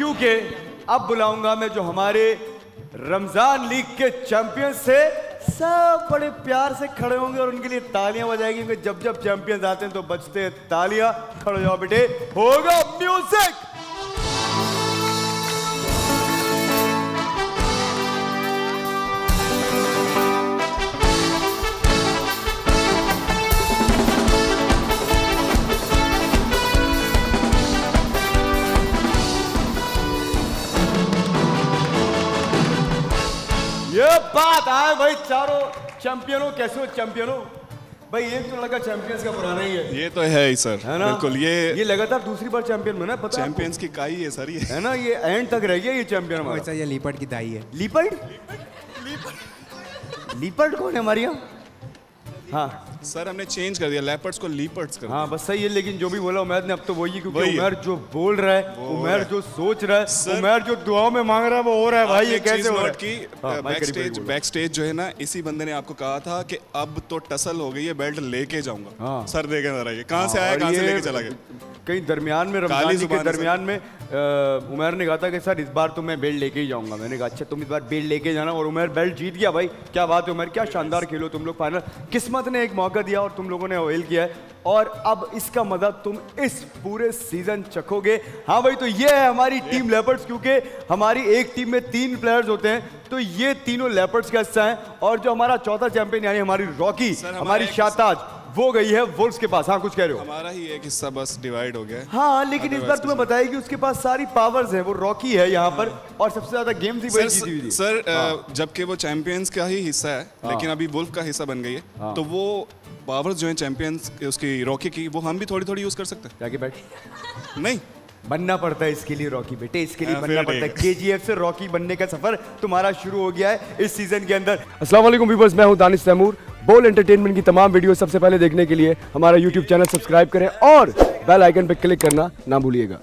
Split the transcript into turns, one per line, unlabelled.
क्योंकि अब बुलाऊँगा मैं जो हमारे रमज़ान लीग के चैंपियंस से। सब बड़े प्यार से खड़े होंगे और उनके लिए तालियाँ बजाएँगे। क्योंकि जब जब चैंपियंस आते हैं तो बचते हैं तालियाँ। खड़े जाओ बेटे। होगा म्यूज़िक। ये बात आए भाई चारों चैंपियनों कैसे हो चैंपियनों? भाई एक तो लगा चैंपियंस का पुराना ही है।
ये तो है ही सर।
है ना?
बिल्कुल ये
ये लगातार दूसरी बार चैंपियन बना पता है
चैंपियंस की काई है सर ये।
है ना ये एंड तक रह गया ये चैंपियन हमारा।
वैसा ये लीपर्ड की दाई है।
लीपर्ड? लीपर्ड। लीपर्ड कौन है हमारी यहाँ? हाँ।
सर हमने चेंज कर दिया लेपर्ड्स को लीपर्ड्स कर
हाँ बस सही है लेकिन जो भी बोला उमैर ने अब तो वही है क्योंकि उमेर जो बोल रहा है
हो
उमैर
है।
जो सोच रहा है उमेर जो दुआओं में मांग रहा है वो हो रहा है भाई ये कैसे हो रहा
है? की
हाँ,
बैक स्टेज बैक स्टेज जो है ना इसी बंदे ने आपको कहा था कि अब तो टसल हो गई है बेल्ट लेके जाऊँगा।
हाँ।
सर देखे जरा ये कहाँ से आया
और
कहाँ से लेके चला गया?
कहीं दरमियान में रमज़ान जी के दरमियान में उमर ने कहा था कि सर इस बार तो मैं बेल्ट लेके ही जाऊँगा। मैंने कहा अच्छा तुम इस बार बेल्ट लेके जाना। और उमर बेल्ट जीत गया भाई क्या बात है उमर क्या शानदार खेलो तुम लोग फाइनल किस्मत ने एक मौका दिया और तुम लोगों ने अवेल किया है। और अब इसका मज़ा तुम इस पूरे सीज़न चखोगे। हाँ भाई तो ये है हमारी टीम लेपर्ड्स क्योंकि हमारी एक टीम में तीन प्लेयर्स होते हैं तो ये तीनों लेपर्ड्स का हिस्सा है। और जो हमारा चौथा चैंपियन यानी हमारी रॉकी
हमारी
शाताज वो गई है वुल्फ्स के पास। हाँ कुछ कह रहे हो?
हमारा ही एक हिस्सा बस डिवाइड हो गया। हाँ
लेकिन इस बार तुम्हें बताया कि उसके पास सारी पावर्स हैं वो रॉकी है यहाँ पर और सबसे ज़्यादा गेम्स ही वही
सर
जीती हुई
सर अ, जबकि वो चैंपियंस का ही हिस्सा है हाँ। लेकिन अभी वुल्फ का हिस्सा बन गई है। हाँ। तो वो पावर्स जो है चैंपियंस उसकी रॉकी की वो हम भी थोड़ी थोड़ी यूज़ कर सकते
जाके बैठ।
नहीं।
बनना पड़ता है इसके लिए रॉकी बेटे इसके लिए
हाँ,
बनना पड़ता है। केजीएफ से रॉकी बनने का सफ़र तुम्हारा शुरू हो गया है इस सीज़न के अंदर। अस्सलाम वालेकुम व्यूअर्स मैं हूँ दानिश तैमूर। बोल एंटरटेनमेंट की तमाम वीडियो सबसे पहले देखने के लिए हमारा यूट्यूब चैनल सब्सक्राइब करें और बेल आइकन पर क्लिक करना ना भूलिएगा।